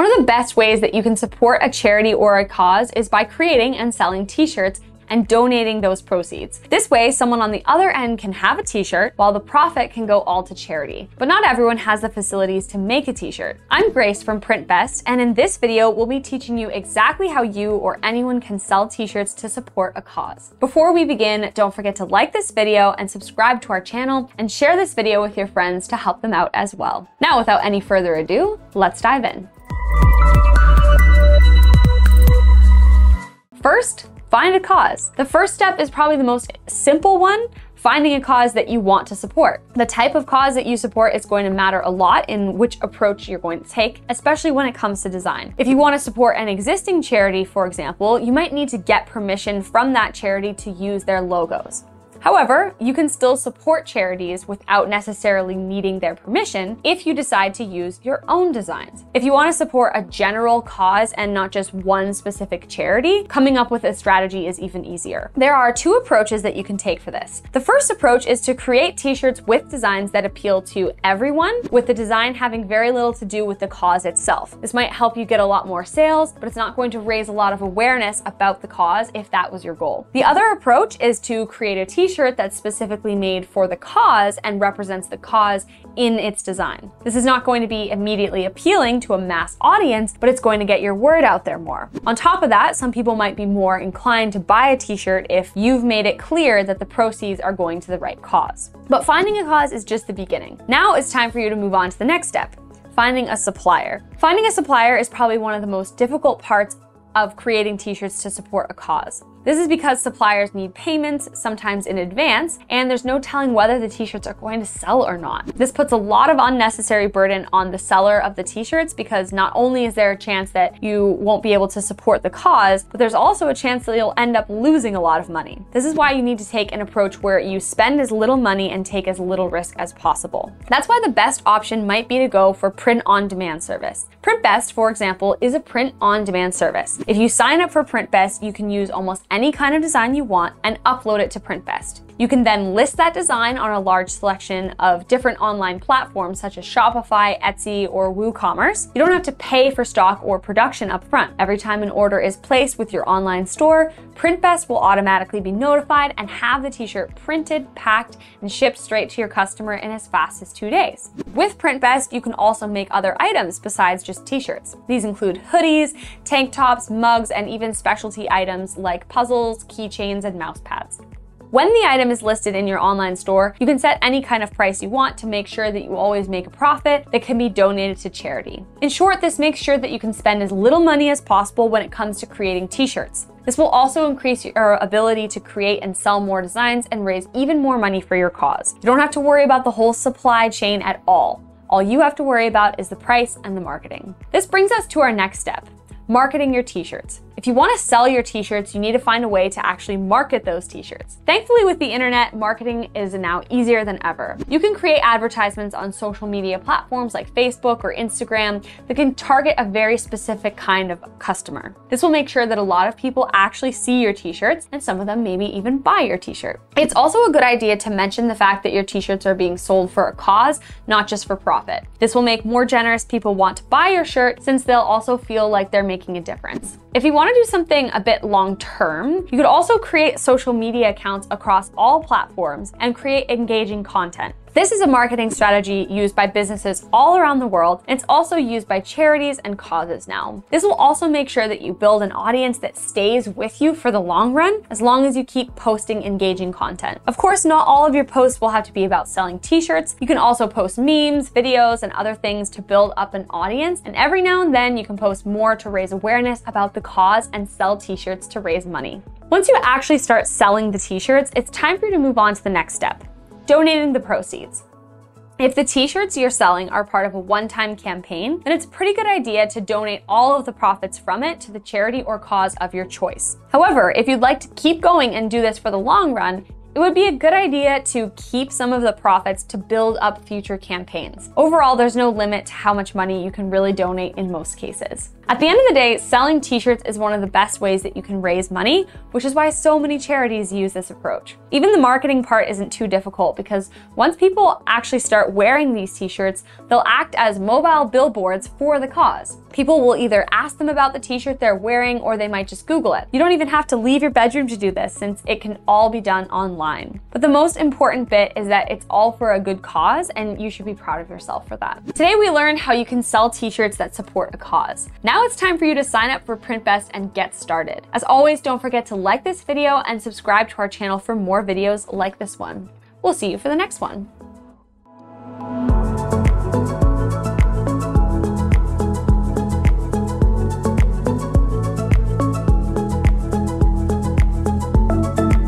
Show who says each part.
Speaker 1: One of the best ways that you can support a charity or a cause is by creating and selling t-shirts and donating those proceeds. This way, someone on the other end can have a t-shirt while the profit can go all to charity. But not everyone has the facilities to make a t-shirt. I'm Grace from PrintBest, and in this video, we'll be teaching you exactly how you or anyone can sell t-shirts to support a cause. Before we begin, don't forget to like this video and subscribe to our channel and share this video with your friends to help them out as well. Now, without any further ado, let's dive in. Find a cause. The first step is probably the most simple one, finding a cause that you want to support. The type of cause that you support is going to matter a lot in which approach you're going to take, especially when it comes to design. If you want to support an existing charity, for example, you might need to get permission from that charity to use their logos. However, you can still support charities without necessarily needing their permission if you decide to use your own designs. If you want to support a general cause and not just one specific charity, coming up with a strategy is even easier. There are two approaches that you can take for this. The first approach is to create t-shirts with designs that appeal to everyone, with the design having very little to do with the cause itself. This might help you get a lot more sales, but it's not going to raise a lot of awareness about the cause if that was your goal. The other approach is to create a t-shirt t-shirt that's specifically made for the cause and represents the cause in its design. This is not going to be immediately appealing to a mass audience, but it's going to get your word out there more. On top of that, some people might be more inclined to buy a t-shirt if you've made it clear that the proceeds are going to the right cause. But finding a cause is just the beginning. Now it's time for you to move on to the next step, finding a supplier. Finding a supplier is probably one of the most difficult parts of creating t-shirts to support a cause. This is because suppliers need payments, sometimes in advance, and there's no telling whether the t-shirts are going to sell or not. This puts a lot of unnecessary burden on the seller of the t-shirts because not only is there a chance that you won't be able to support the cause, but there's also a chance that you'll end up losing a lot of money. This is why you need to take an approach where you spend as little money and take as little risk as possible. That's why the best option might be to go for print-on-demand service. PrintBest, for example, is a print-on-demand service. If you sign up for PrintBest, you can use almost any kind of design you want and upload it to PrintBest. You can then list that design on a large selection of different online platforms such as Shopify, Etsy, or WooCommerce. You don't have to pay for stock or production upfront. Every time an order is placed with your online store, PrintBest will automatically be notified and have the t-shirt printed, packed, and shipped straight to your customer in as fast as two days. With PrintBest, you can also make other items besides just t-shirts. These include hoodies, tank tops, mugs, and even specialty items like puzzles, keychains, and mouse pads. When the item is listed in your online store, you can set any kind of price you want to make sure that you always make a profit that can be donated to charity. In short, this makes sure that you can spend as little money as possible when it comes to creating t-shirts. This will also increase your ability to create and sell more designs and raise even more money for your cause. You don't have to worry about the whole supply chain at all. All you have to worry about is the price and the marketing. This brings us to our next step, marketing your t-shirts. If you want to sell your t-shirts, you need to find a way to actually market those t-shirts. Thankfully, with the internet, marketing is now easier than ever. You can create advertisements on social media platforms like Facebook or Instagram that can target a very specific kind of customer. This will make sure that a lot of people actually see your t-shirts and some of them maybe even buy your t-shirt. It's also a good idea to mention the fact that your t-shirts are being sold for a cause, not just for profit. This will make more generous people want to buy your shirt since they'll also feel like they're making a difference. If you want to do something a bit long term, you could also create social media accounts across all platforms and create engaging content. This is a marketing strategy used by businesses all around the world, and it's also used by charities and causes now. This will also make sure that you build an audience that stays with you for the long run, as long as you keep posting engaging content. Of course, not all of your posts will have to be about selling t-shirts. You can also post memes, videos, and other things to build up an audience, and every now and then you can post more to raise awareness about the cause and sell t-shirts to raise money. Once you actually start selling the t-shirts, it's time for you to move on to the next step donating the proceeds. If the t-shirts you're selling are part of a one-time campaign, then it's a pretty good idea to donate all of the profits from it to the charity or cause of your choice. However, if you'd like to keep going and do this for the long run, it would be a good idea to keep some of the profits to build up future campaigns. Overall, there's no limit to how much money you can really donate in most cases. At the end of the day, selling t-shirts is one of the best ways that you can raise money, which is why so many charities use this approach. Even the marketing part isn't too difficult because once people actually start wearing these t-shirts, they'll act as mobile billboards for the cause. People will either ask them about the t-shirt they're wearing or they might just Google it. You don't even have to leave your bedroom to do this since it can all be done online. But the most important bit is that it's all for a good cause and you should be proud of yourself for that. Today we learned how you can sell t-shirts that support a cause. Now it's time for you to sign up for PrintBest and get started. As always, don't forget to like this video and subscribe to our channel for more videos like this one. We'll see you for the next one.